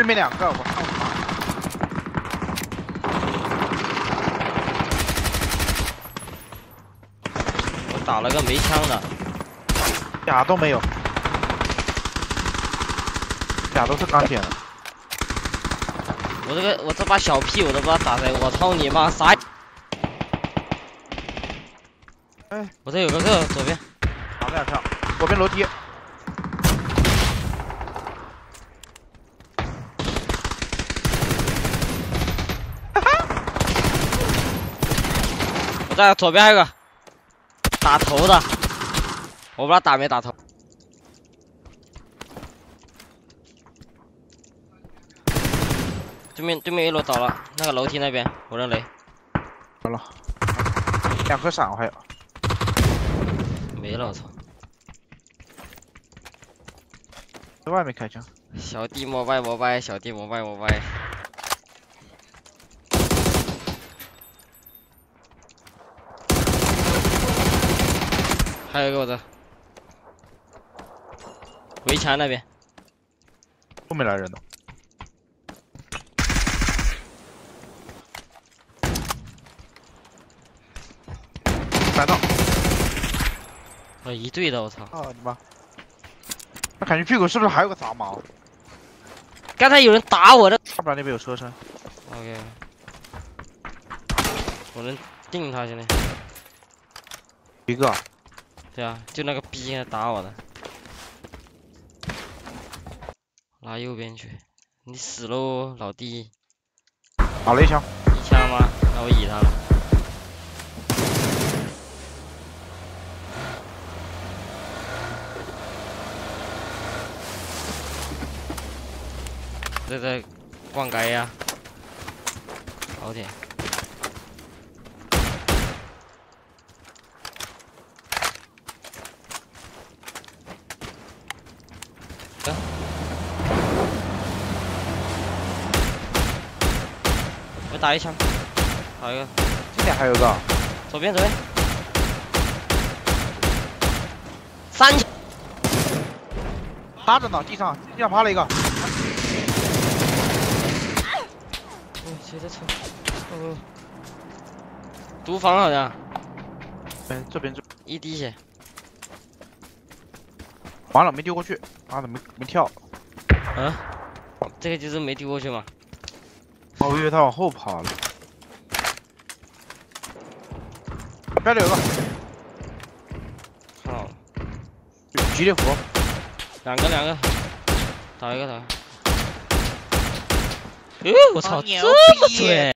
对面两个，我操！我打了个没枪的，甲都没有，甲都是钢铁的。我这个我这把小屁我都不知道打谁，我操你妈啥？哎，我这有个个左边，打不了枪，左边楼梯。在左边还有个打头的，我不知道打没打头。对面对面一楼倒了，那个楼梯那边我扔雷完了，两颗闪我还有。没了，我操！在外面开枪，小弟膜拜膜拜，小弟膜拜膜拜。还有一个我的围墙那边，后面来人了。闪到！哦一队的，我操！啊你妈！那感觉屁股是不是还有个杂毛？刚才有人打我的。要不然那边有车声。OK，我能定他现在。一个。对啊，就那个逼打我的。拉右边去，你死喽，老弟！打了一枪。一枪吗？那我倚他了。这在逛街呀，好点。我打一枪，打一个，这边还有个，左边左边，三枪，趴着呢，地上地上趴了一个。哦，谁在车？哦，毒房好像。哎，这边这一滴血。完了，没丢过去，妈的没没跳。嗯，这个就是没丢过去嘛。哦我以为他往后跑了。这里有个。看到了。吉利服。两个两个，打一个打一个。哎，我操，这么准！